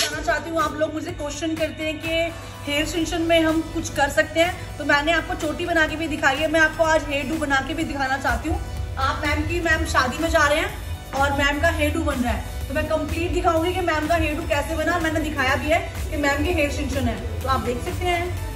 बताना चाहती हूँ, आप लोग मुझे क्वेश्चन करते हैं कि हेयर एक्सटेंशन में हम कुछ कर सकते हैं। तो मैंने आपको चोटी बना के भी दिखाई है, मैं आपको आज हेयर डू बना के भी दिखाना चाहती हूँ। आप मैम की मैम शादी में जा रहे हैं और मैम का हेयर डू बन रहा है। तो मैं कंप्लीट दिखाऊँगी कि मैम का हेयर डू कैसे बना। मैंने दिखाया भी है कि मैम की हेयर एक्सटेंशन है। तो आप देख सकते हैं।